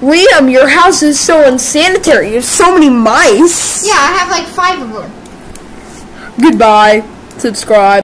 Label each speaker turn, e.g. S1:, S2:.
S1: Liam, your house is so unsanitary. There's so many mice.
S2: Yeah, I have like five of them.
S1: Goodbye. Subscribe.